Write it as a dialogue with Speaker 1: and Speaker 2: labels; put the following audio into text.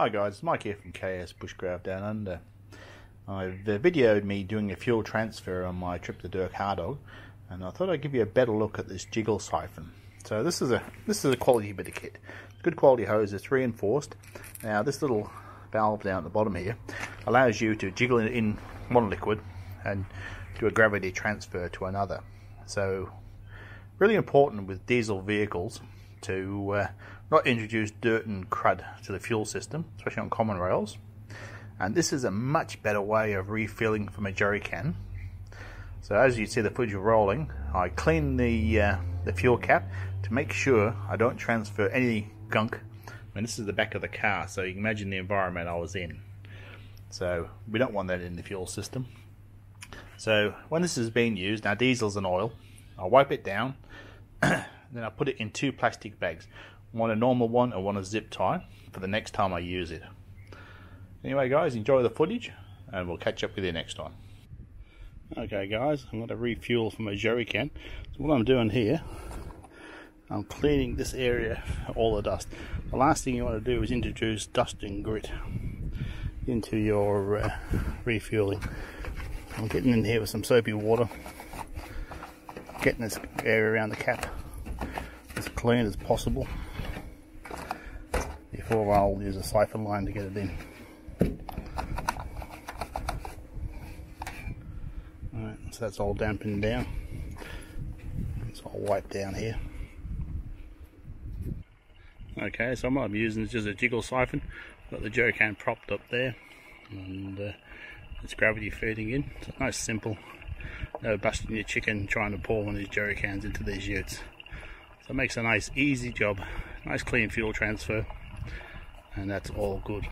Speaker 1: Hi guys, it's Mike here from KIS Bushcraft Down Under. I've uh, videoed me doing a fuel transfer on my trip to Dirk Hartog, and I thought I'd give you a better look at this jiggle siphon. So this is a this is a quality bit of kit. Good quality hose, it's reinforced. Now this little valve down at the bottom here allows you to jiggle it in one liquid and do a gravity transfer to another. So really important with diesel vehicles to uh, not introduce dirt and crud to the fuel system, especially on common rails. And this is a much better way of refilling from a jerry can. So as you see the footage rolling, I clean the, uh, the fuel cap to make sure I don't transfer any gunk. I mean, this is the back of the car, so you can imagine the environment I was in. So we don't want that in the fuel system. So when this is being used, now diesel's and oil, I wipe it down, then I put it in two plastic bags one a normal one and one a zip tie for the next time I use it. Anyway guys, enjoy the footage and we'll catch up with you next time. Okay guys, I'm going to refuel from a jerry can. So what I'm doing here, I'm cleaning this area all the dust. The last thing you want to do is introduce dust and grit into your uh, refueling. I'm getting in here with some soapy water, getting this area around the cap clean as possible before I'll use a siphon line to get it in. Alright, so that's all dampened down. It's all wiped down here. Okay, so what I'm using is just a jiggle siphon. Got the jerry can propped up there and uh, it's gravity feeding in. So nice simple. No busting your chicken trying to pour one of these jerry cans into these utes. It makes a nice easy job. Nice clean fuel transfer and that's all good